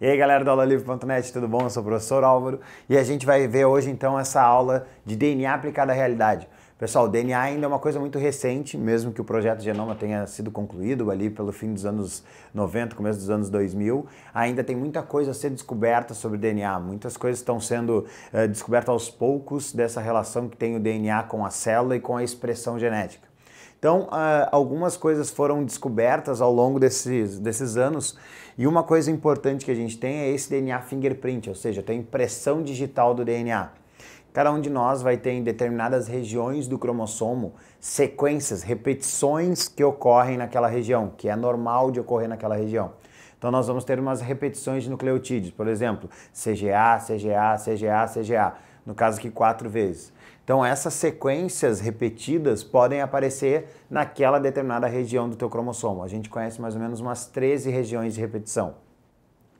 E aí galera do aulalivre.net, tudo bom? Eu sou o professor Álvaro e a gente vai ver hoje então essa aula de DNA aplicada à realidade. Pessoal, o DNA ainda é uma coisa muito recente, mesmo que o projeto Genoma tenha sido concluído ali pelo fim dos anos 90, começo dos anos 2000, ainda tem muita coisa a ser descoberta sobre DNA. Muitas coisas estão sendo uh, descobertas aos poucos dessa relação que tem o DNA com a célula e com a expressão genética. Então, uh, algumas coisas foram descobertas ao longo desses, desses anos e uma coisa importante que a gente tem é esse DNA fingerprint, ou seja, tem impressão digital do DNA. Cada um de nós vai ter em determinadas regiões do cromossomo sequências, repetições que ocorrem naquela região, que é normal de ocorrer naquela região. Então nós vamos ter umas repetições de nucleotídeos, por exemplo, CGA, CGA, CGA, CGA, no caso aqui quatro vezes. Então essas sequências repetidas podem aparecer naquela determinada região do teu cromossomo. A gente conhece mais ou menos umas 13 regiões de repetição.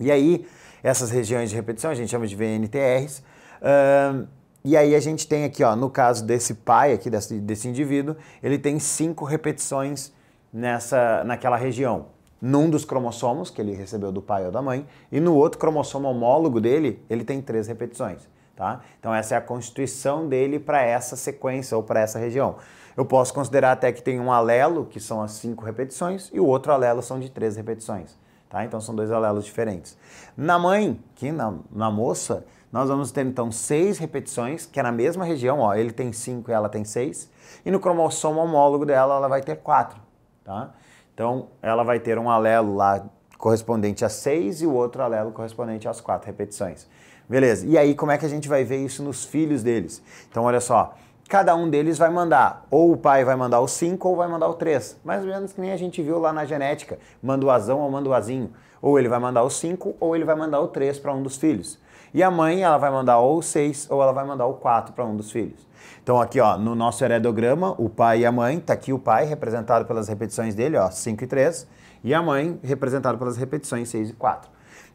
E aí, essas regiões de repetição a gente chama de VNTRs. Uh, e aí a gente tem aqui, ó, no caso desse pai aqui, desse, desse indivíduo, ele tem cinco repetições nessa, naquela região. Num dos cromossomos que ele recebeu do pai ou da mãe, e no outro cromossomo homólogo dele, ele tem três repetições. Tá? Então essa é a constituição dele para essa sequência ou para essa região. Eu posso considerar até que tem um alelo, que são as cinco repetições, e o outro alelo são de três repetições. Tá? Então são dois alelos diferentes. Na mãe, aqui na, na moça, nós vamos ter então seis repetições, que é na mesma região, ó, ele tem cinco e ela tem seis, e no cromossomo homólogo dela ela vai ter quatro. Tá? Então ela vai ter um alelo lá correspondente a seis e o outro alelo correspondente às quatro repetições. Beleza. E aí, como é que a gente vai ver isso nos filhos deles? Então, olha só. Cada um deles vai mandar, ou o pai vai mandar o 5 ou vai mandar o 3. Mais ou menos que nem a gente viu lá na genética, manda o azão ou manda o azinho. Ou ele vai mandar o 5 ou ele vai mandar o 3 para um dos filhos. E a mãe, ela vai mandar ou o 6 ou ela vai mandar o 4 para um dos filhos. Então aqui, ó, no nosso heredograma, o pai e a mãe, tá aqui o pai representado pelas repetições dele, ó, 5 e 3, e a mãe representado pelas repetições 6 e 4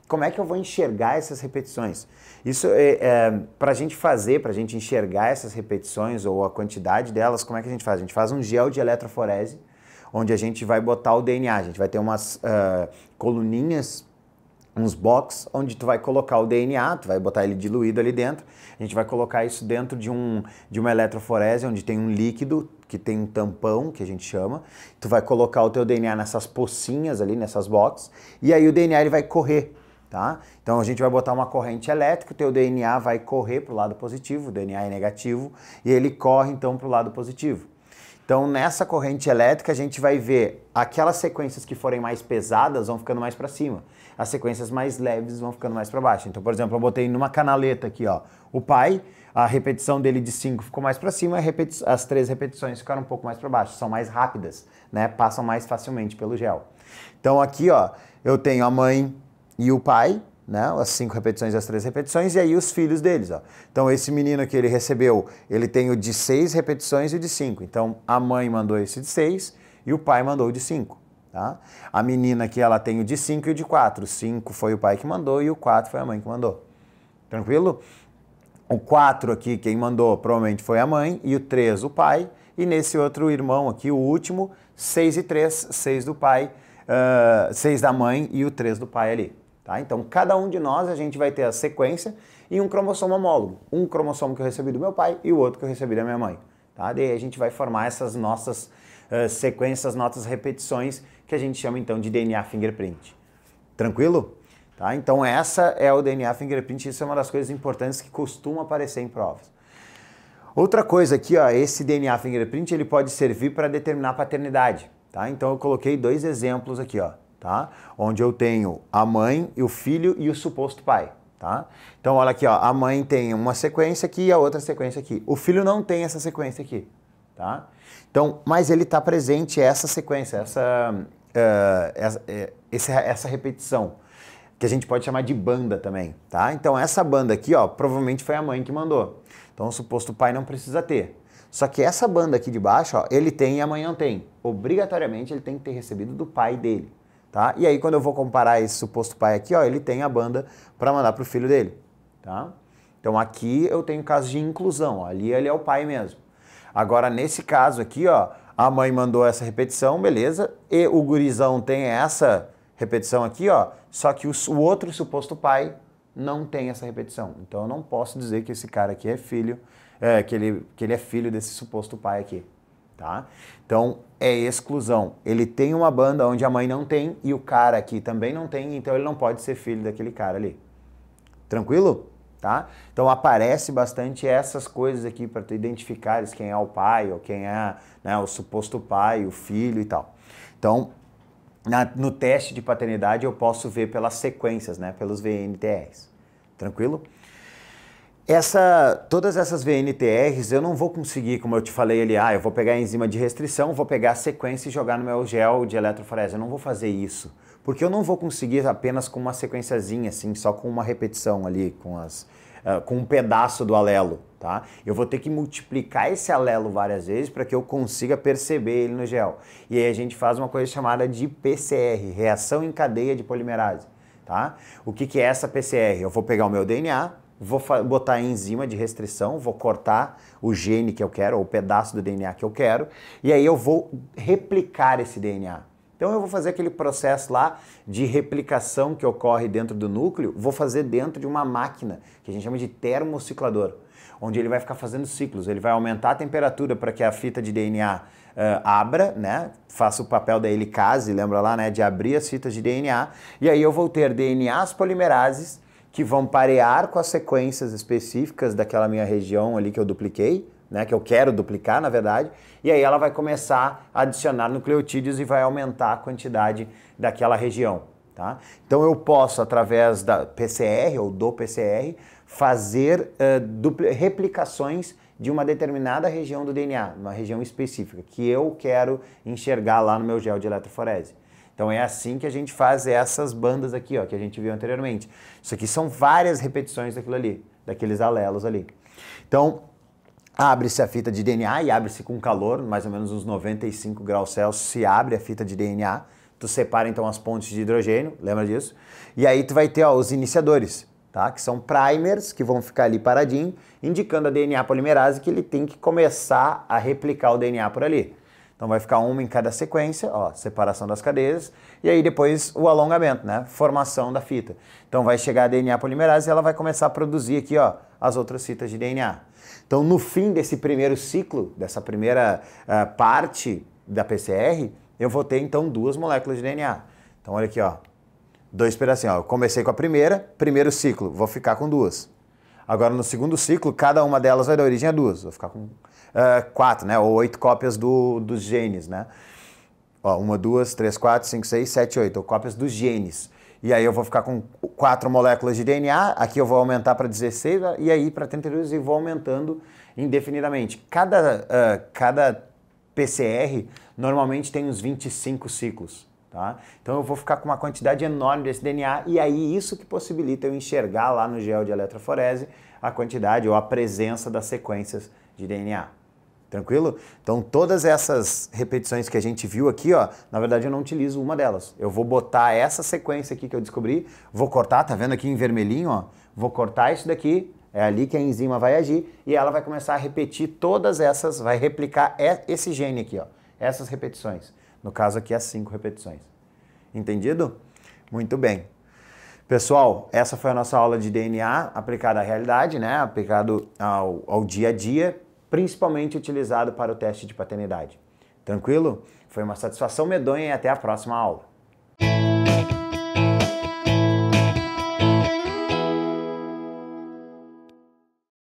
como é que eu vou enxergar essas repetições? Isso é, é para a gente fazer, para a gente enxergar essas repetições ou a quantidade delas, como é que a gente faz? A gente faz um gel de eletroforese, onde a gente vai botar o DNA. A gente vai ter umas uh, coluninhas, uns box, onde tu vai colocar o DNA, tu vai botar ele diluído ali dentro. A gente vai colocar isso dentro de, um, de uma eletroforese, onde tem um líquido que tem um tampão, que a gente chama. Tu vai colocar o teu DNA nessas pocinhas ali, nessas boxes, e aí o DNA ele vai correr tá? Então a gente vai botar uma corrente elétrica, o teu DNA vai correr para o lado positivo, o DNA é negativo, e ele corre então para o lado positivo. Então nessa corrente elétrica a gente vai ver aquelas sequências que forem mais pesadas vão ficando mais para cima, as sequências mais leves vão ficando mais para baixo. Então, por exemplo, eu botei numa canaleta aqui, ó, o pai, a repetição dele de 5 ficou mais para cima, as três repetições ficaram um pouco mais para baixo, são mais rápidas, né? Passam mais facilmente pelo gel. Então aqui, ó, eu tenho a mãe e o pai, né, as cinco repetições e as três repetições, e aí os filhos deles. Ó. Então, esse menino que ele recebeu, ele tem o de seis repetições e o de cinco. Então, a mãe mandou esse de seis e o pai mandou o de cinco. Tá? A menina aqui, ela tem o de cinco e o de quatro. O cinco foi o pai que mandou e o quatro foi a mãe que mandou. Tranquilo? O quatro aqui, quem mandou provavelmente foi a mãe, e o três o pai. E nesse outro irmão aqui, o último, seis e três, seis do pai, uh, seis da mãe e o três do pai ali. Tá? Então, cada um de nós, a gente vai ter a sequência e um cromossomo homólogo. Um cromossomo que eu recebi do meu pai e o outro que eu recebi da minha mãe. Tá? Daí a gente vai formar essas nossas uh, sequências, nossas repetições, que a gente chama então de DNA fingerprint. Tranquilo? Tá? Então, essa é o DNA fingerprint. Isso é uma das coisas importantes que costuma aparecer em provas. Outra coisa aqui, ó, esse DNA fingerprint ele pode servir para determinar a paternidade. Tá? Então, eu coloquei dois exemplos aqui. Ó tá? Onde eu tenho a mãe e o filho e o suposto pai, tá? Então olha aqui, ó, a mãe tem uma sequência aqui e a outra sequência aqui. O filho não tem essa sequência aqui, tá? Então, mas ele está presente essa sequência, essa, uh, essa, eh, essa, essa repetição que a gente pode chamar de banda também, tá? Então essa banda aqui, ó, provavelmente foi a mãe que mandou. Então o suposto pai não precisa ter. Só que essa banda aqui de baixo, ó, ele tem e a mãe não tem. Obrigatoriamente ele tem que ter recebido do pai dele. Tá? E aí quando eu vou comparar esse suposto pai aqui, ó, ele tem a banda para mandar para o filho dele. Tá? Então aqui eu tenho caso de inclusão, ó, ali ele é o pai mesmo. Agora nesse caso aqui, ó, a mãe mandou essa repetição, beleza, e o gurizão tem essa repetição aqui, ó, só que o, o outro suposto pai não tem essa repetição. Então eu não posso dizer que esse cara aqui é filho, é, que, ele, que ele é filho desse suposto pai aqui. Tá? Então é exclusão. Ele tem uma banda onde a mãe não tem e o cara aqui também não tem, então ele não pode ser filho daquele cara ali. Tranquilo? Tá? Então aparece bastante essas coisas aqui para tu identificares quem é o pai ou quem é né, o suposto pai, o filho e tal. Então na, no teste de paternidade eu posso ver pelas sequências, né, pelos VNTRs. Tranquilo? Essa, todas essas VNTRs eu não vou conseguir, como eu te falei ali, ah, eu vou pegar a enzima de restrição, vou pegar a sequência e jogar no meu gel de eletroforese. Eu não vou fazer isso, porque eu não vou conseguir apenas com uma sequenciazinha, assim, só com uma repetição ali, com, as, uh, com um pedaço do alelo, tá? Eu vou ter que multiplicar esse alelo várias vezes para que eu consiga perceber ele no gel. E aí a gente faz uma coisa chamada de PCR, reação em cadeia de polimerase, tá? O que, que é essa PCR? Eu vou pegar o meu DNA, vou botar a enzima de restrição, vou cortar o gene que eu quero, ou o pedaço do DNA que eu quero, e aí eu vou replicar esse DNA. Então eu vou fazer aquele processo lá de replicação que ocorre dentro do núcleo, vou fazer dentro de uma máquina que a gente chama de termociclador, onde ele vai ficar fazendo ciclos, ele vai aumentar a temperatura para que a fita de DNA uh, abra, né? Faça o papel da helicase, lembra lá, né? De abrir as fitas de DNA, e aí eu vou ter DNAs polimerases que vão parear com as sequências específicas daquela minha região ali que eu dupliquei, né, que eu quero duplicar, na verdade, e aí ela vai começar a adicionar nucleotídeos e vai aumentar a quantidade daquela região. Tá? Então eu posso, através da PCR ou do PCR, fazer uh, replicações de uma determinada região do DNA, uma região específica, que eu quero enxergar lá no meu gel de eletroforese. Então é assim que a gente faz essas bandas aqui, ó, que a gente viu anteriormente. Isso aqui são várias repetições daquilo ali, daqueles alelos ali. Então, abre-se a fita de DNA e abre-se com calor, mais ou menos uns 95 graus Celsius, se abre a fita de DNA. Tu separa então as pontes de hidrogênio, lembra disso? E aí tu vai ter ó, os iniciadores, tá? Que são primers que vão ficar ali paradinho, indicando a DNA polimerase que ele tem que começar a replicar o DNA por ali. Então vai ficar uma em cada sequência, ó, separação das cadeias, e aí depois o alongamento, né? Formação da fita. Então vai chegar a DNA polimerase e ela vai começar a produzir aqui, ó, as outras fitas de DNA. Então no fim desse primeiro ciclo, dessa primeira uh, parte da PCR, eu vou ter então duas moléculas de DNA. Então olha aqui, ó, dois pedacinhos. Ó. Eu comecei com a primeira, primeiro ciclo, vou ficar com duas. Agora no segundo ciclo, cada uma delas vai dar origem a duas. Vou ficar com uh, quatro, né? Ou oito cópias do, dos genes, né? Ó, uma, duas, três, quatro, cinco, seis, sete, oito. Ou cópias dos genes. E aí eu vou ficar com quatro moléculas de DNA, aqui eu vou aumentar para 16 e aí para 32 e vou aumentando indefinidamente. Cada, uh, cada PCR normalmente tem uns 25 ciclos. Tá? Então eu vou ficar com uma quantidade enorme desse DNA e aí isso que possibilita eu enxergar lá no gel de eletroforese a quantidade ou a presença das sequências de DNA. Tranquilo? Então todas essas repetições que a gente viu aqui, ó, na verdade eu não utilizo uma delas. Eu vou botar essa sequência aqui que eu descobri, vou cortar, tá vendo aqui em vermelhinho, ó? Vou cortar isso daqui, é ali que a enzima vai agir e ela vai começar a repetir todas essas, vai replicar esse gene aqui, ó, essas repetições. No caso aqui, as cinco repetições. Entendido? Muito bem. Pessoal, essa foi a nossa aula de DNA aplicada à realidade, né? aplicado ao, ao dia a dia principalmente utilizado para o teste de paternidade. Tranquilo? Foi uma satisfação medonha e até a próxima aula.